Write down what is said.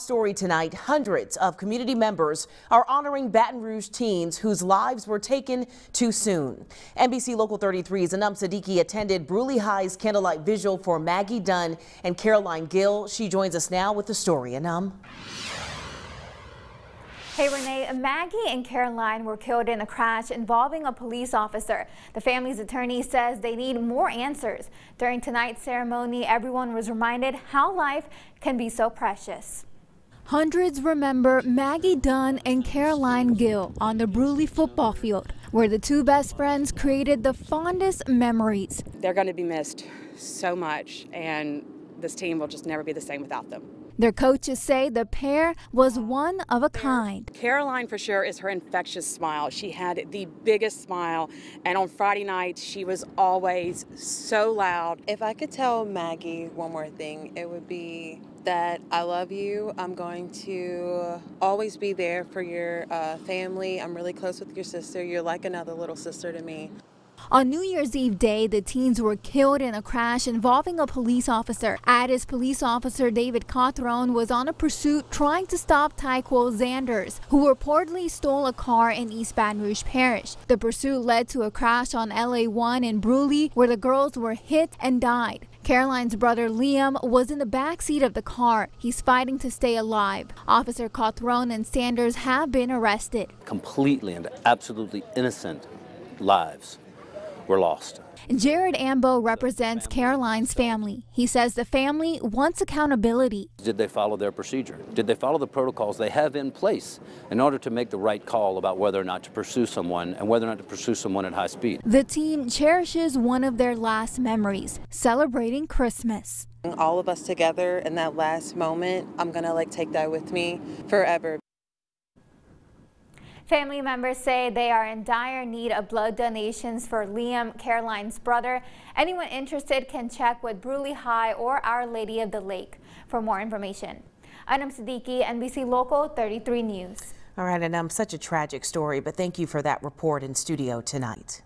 Story tonight, hundreds of community members are honoring Baton Rouge teens whose lives were taken too soon. NBC Local 33's Anum Siddiqui attended Brusly High's candlelight vigil for Maggie Dunn and Caroline Gill. She joins us now with the story. Anum. Hey Renee, Maggie and Caroline were killed in a crash involving a police officer. The family's attorney says they need more answers. During tonight's ceremony, everyone was reminded how life can be so precious. Hundreds remember Maggie Dunn and Caroline Gill on the Brusly football field, where the two best friends created the fondest memories. They're going to be missed so much, and this team will just never be the same without them. Their coaches say the pair was one of a kind. Caroline, for sure, is her infectious smile. She had the biggest smile, and on Friday night, she was always so loud. If I could tell Maggie one more thing, it would be that I love you. I'm going to always be there for your uh, family. I'm really close with your sister. You're like another little sister to me. On New Year's Eve day, the teens were killed in a crash involving a police officer. Addis police officer David Cauthron was on a pursuit trying to stop Tyquel Zanders, who reportedly stole a car in East Baton Rouge Parish. The pursuit led to a crash on LA 1 in Brusly, where the girls were hit and died. Caroline's brother Liam was in the back seat of the car. He's fighting to stay alive. Officer Cauthron and Zanders have been arrested. Completely and absolutely innocent lives were lost. Jarrett Ambeau represents Caroline's family. He says the family wants accountability. Did they follow their procedure? Did they follow the protocols they have in place in order to make the right call about whether or not to pursue someone and whether or not to pursue someone at high speed? The team cherishes one of their last memories, celebrating Christmas. All of us together in that last moment, I'm gonna like take that with me forever. Family members say they are in dire need of blood donations for Liam, Caroline's brother. Anyone interested can check with Brusly High or Our Lady of the Lake for more information. Anum Siddiqui, NBC Local 33 News. All right, and um, such a tragic story, but thank you for that report in studio tonight.